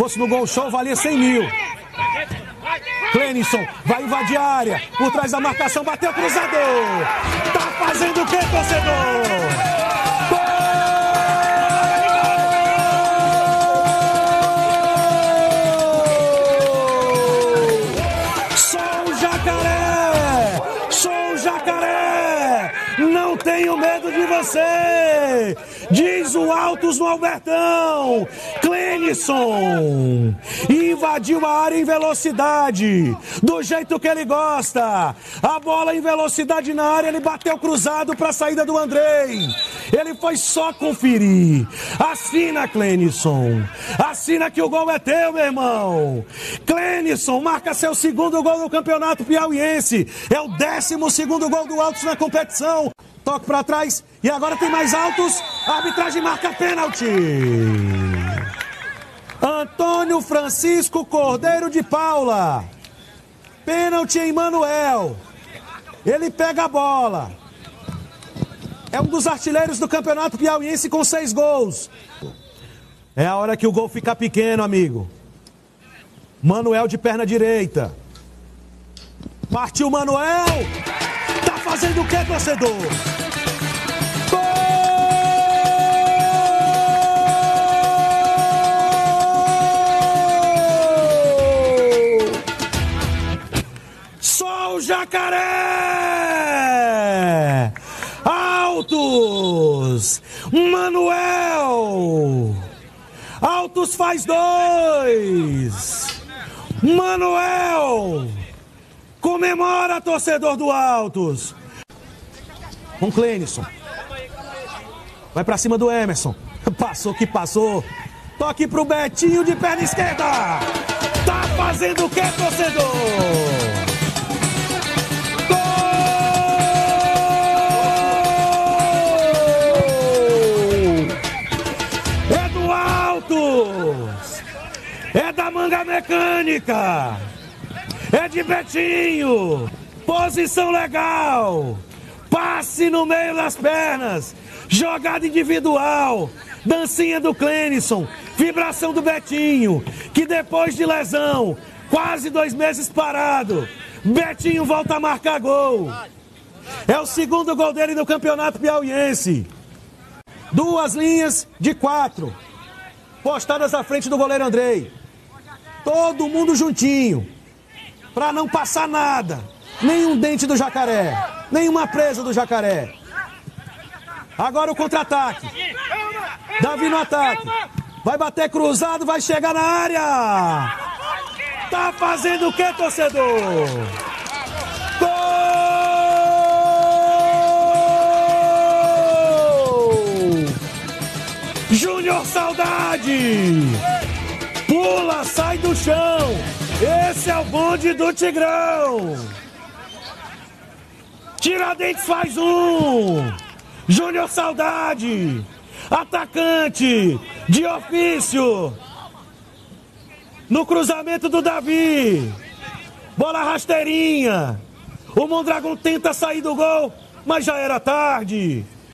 Fosse no gol show, valia 100 mil. Clenison vai invadir a área. Por trás da marcação, bateu cruzador. Tá fazendo o que, torcedor? Tenho medo de você! Diz o Altos no Albertão! Clenison! Invadiu a área em velocidade, do jeito que ele gosta. A bola em velocidade na área, ele bateu cruzado para a saída do Andrei. Ele foi só conferir. Assina, Clenison. Assina que o gol é teu, meu irmão. Clenison marca seu segundo gol no Campeonato Piauiense. É o décimo segundo gol do Altos na competição. Toque para trás e agora tem mais altos. A arbitragem marca pênalti. Antônio Francisco Cordeiro de Paula. Pênalti em Manuel. Ele pega a bola. É um dos artilheiros do Campeonato Piauiense com seis gols. É a hora que o gol fica pequeno, amigo. Manuel de perna direita. Partiu Manuel. Tá fazendo o que, torcedor? Jacaré! Altos! Manuel! Altos faz dois! Manuel! Comemora, torcedor do Altos! Com Clenison. Vai pra cima do Emerson. Passou que passou. Toque pro Betinho de perna esquerda. Tá fazendo o que, torcedor? Manga mecânica! É de Betinho! Posição legal! Passe no meio das pernas! Jogada individual! Dancinha do Clenison! Vibração do Betinho! Que depois de lesão, quase dois meses parado, Betinho volta a marcar gol! É o segundo gol dele no Campeonato Piauiense! Duas linhas de quatro, postadas à frente do goleiro Andrei. Todo mundo juntinho para não passar nada. Nenhum dente do jacaré, nenhuma presa do jacaré. Agora o contra-ataque. Davi no ataque. Vai bater cruzado, vai chegar na área. Tá fazendo o que, torcedor? Gol! Júnior Saudade! Pula, sai do chão! Esse é o bonde do Tigrão! Tiradentes faz um! Júnior Saudade! Atacante! De ofício! No cruzamento do Davi! Bola rasteirinha! O Mondragão tenta sair do gol, mas já era tarde!